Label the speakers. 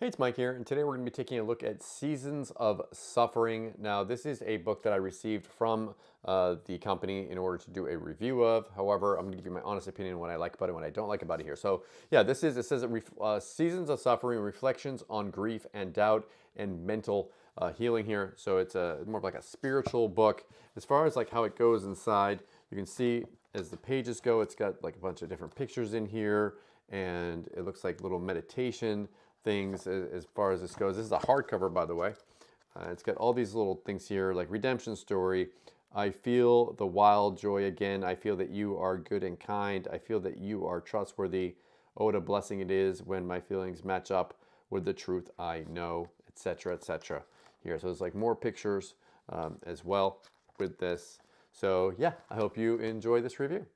Speaker 1: Hey, it's Mike here, and today we're going to be taking a look at Seasons of Suffering. Now, this is a book that I received from uh, the company in order to do a review of. However, I'm going to give you my honest opinion on what I like about it what I don't like about it here. So, yeah, this is, it says uh, Seasons of Suffering, Reflections on Grief and Doubt and Mental uh, Healing here. So it's a more of like a spiritual book. As far as like how it goes inside, you can see as the pages go, it's got like a bunch of different pictures in here, and it looks like little meditation things as far as this goes. This is a hardcover, by the way. Uh, it's got all these little things here, like redemption story. I feel the wild joy again. I feel that you are good and kind. I feel that you are trustworthy. Oh, what a blessing it is when my feelings match up with the truth I know, etc., etc. Here, so there's like more pictures um, as well with this. So yeah, I hope you enjoy this review.